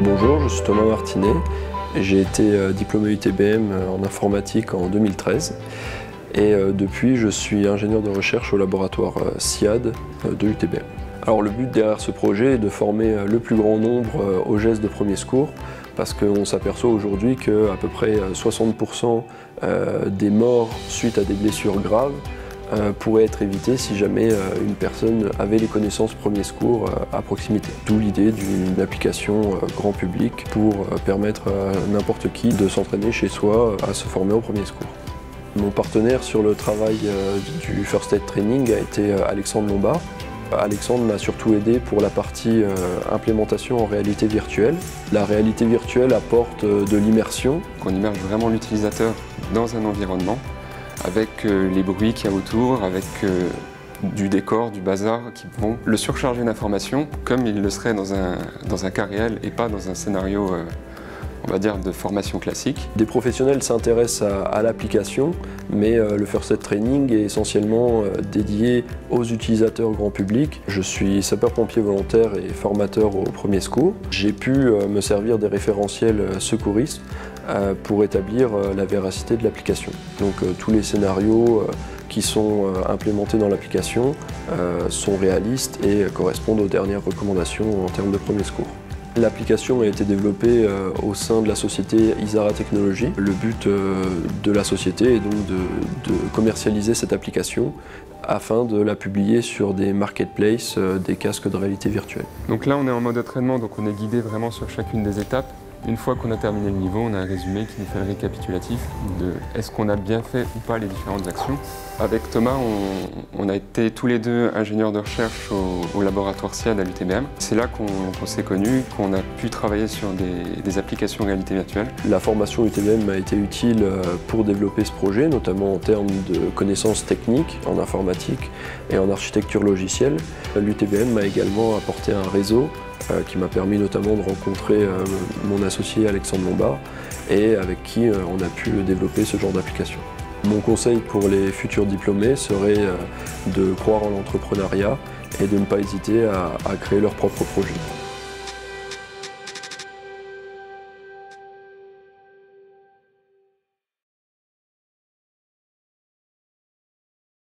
Bonjour, je suis Thomas Martinet. J'ai été euh, diplômé UTBM euh, en informatique en 2013 et euh, depuis je suis ingénieur de recherche au laboratoire SIAD de l'UTBM. Alors le but derrière ce projet est de former le plus grand nombre aux gestes de premier secours parce qu'on s'aperçoit aujourd'hui qu'à peu près 60% des morts suite à des blessures graves euh, pourrait être évité si jamais euh, une personne avait les connaissances premier secours euh, à proximité. D'où l'idée d'une application grand public pour permettre à n'importe qui de s'entraîner chez soi à se former au premier secours. Mon partenaire sur le travail du First Aid Training a été Alexandre Lombard. Alexandre m'a surtout aidé pour la partie implémentation en réalité virtuelle. La réalité virtuelle apporte de l'immersion. On immerge vraiment l'utilisateur dans un environnement avec euh, les bruits qu'il y a autour, avec euh, du décor, du bazar, qui vont le surcharger d'informations comme il le serait dans un, dans un cas réel et pas dans un scénario euh, on va dire, de formation classique. Des professionnels s'intéressent à, l'application, mais le First Aid Training est essentiellement dédié aux utilisateurs grand public. Je suis sapeur-pompier volontaire et formateur au premier secours. J'ai pu me servir des référentiels secouristes pour établir euh, la véracité de l'application. Donc euh, tous les scénarios qui sont implémentés dans l'application sont réalistes et correspondent aux dernières recommandations en termes de premier secours. L'application a été développée au sein de la société Isara Technologies. Le but de la société est donc de, commercialiser cette application afin de la publier sur des marketplaces, des casques de réalité virtuelle. Donc là on est en mode entraînement, donc on est guidé vraiment sur chacune des étapes. Une fois qu'on a terminé le niveau, on a un résumé qui nous fait le récapitulatif de est-ce qu'on a bien fait ou pas les différentes actions. Avec Thomas, on, a été tous les deux ingénieurs de recherche au, laboratoire SIAD à l'UTBM. C'est là qu'on s'est connus, qu'on a pu travailler sur des, applications réalité virtuelle. La formation UTBM a été utile euh, pour développer ce projet, notamment en termes de connaissances techniques en informatique et en architecture logicielle. L'UTBM m'a également apporté un réseau qui m'a permis notamment de rencontrer euh, mon associé Alexandre Lombard et avec qui euh, on a pu développer ce genre d'application. Mon conseil pour les futurs diplômés serait de croire en l'entrepreneuriat et de ne pas hésiter à créer leur propre projet.